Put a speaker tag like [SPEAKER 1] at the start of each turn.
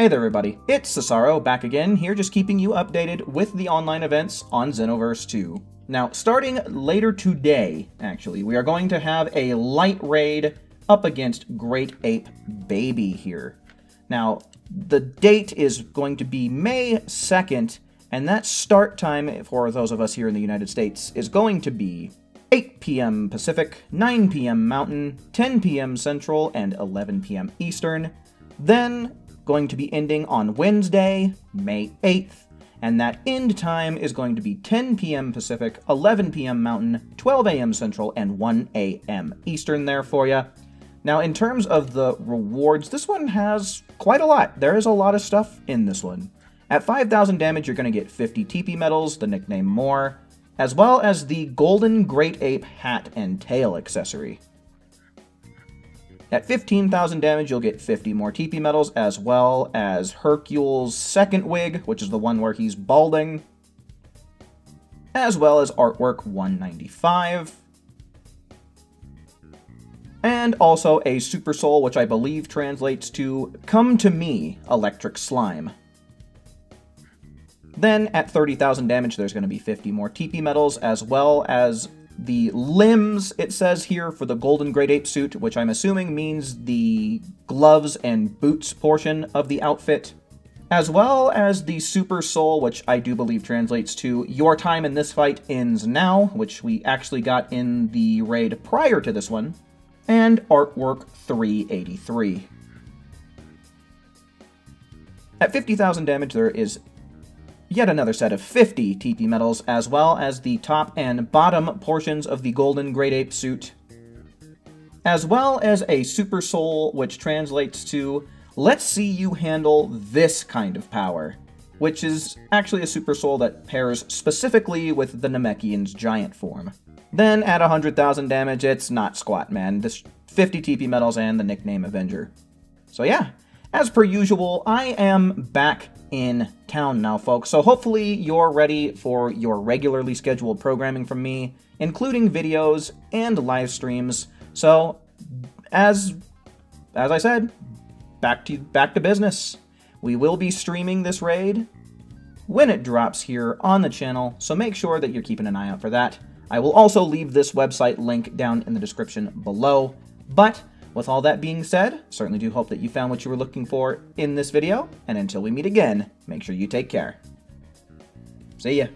[SPEAKER 1] Hey there everybody, it's Sasaro back again, here just keeping you updated with the online events on Xenoverse 2. Now, starting later today, actually, we are going to have a lite raid up against Great Ape Baby here. Now, the date is going to be May 2nd, and that start time for those of us here in the United States is going to be 8 p.m. Pacific, 9 p.m. Mountain, 10 p.m. Central, and 11 p.m. Eastern. Then going to be ending on Wednesday, May 8th, and that end time is going to be 10 p.m. Pacific, 11 p.m. Mountain, 12 a.m. Central, and 1 a.m. Eastern there for you. Now, in terms of the rewards, this one has quite a lot. There is a lot of stuff in this one. At 5,000 damage, you're going to get 50 TP medals, the nickname More, as well as the Golden Great Ape hat and tail accessory. At 15,000 damage, you'll get 50 more TP medals, as well as Hercule's second wig, which is the one where he's balding, as well as Artwork 195, and also a Super Soul, which I believe translates to Come to Me, Electric Slime. Then, at 30,000 damage, there's going to be 50 more TP medals, as well as the limbs, it says here, for the Golden Great Ape suit, which I'm assuming means the gloves and boots portion of the outfit, as well as the Super Soul, which I do believe translates to Your time in this fight ends now, which we actually got in the raid prior to this one, and Artwork 383. At 50,000 damage, there is yet another set of 50 TP medals, as well as the top and bottom portions of the Golden Great Ape suit, as well as a Super Soul, which translates to Let's see you handle this kind of power, which is actually a Super Soul that pairs specifically with the Namekian's giant form. Then, at 100,000 damage, it's not squat, man. This 50 TP medals and the nickname Avenger. So yeah, as per usual, I am back in town now, folks, so hopefully you're ready for your regularly scheduled programming from me, including videos and live streams. So, as as I said, back to back to business. We will be streaming this raid when it drops here on the channel, so make sure that you're keeping an eye out for that. I will also leave this website link down in the description below. But with all that being said, certainly do hope that you found what you were looking for in this video, and until we meet again, make sure you take care. See ya.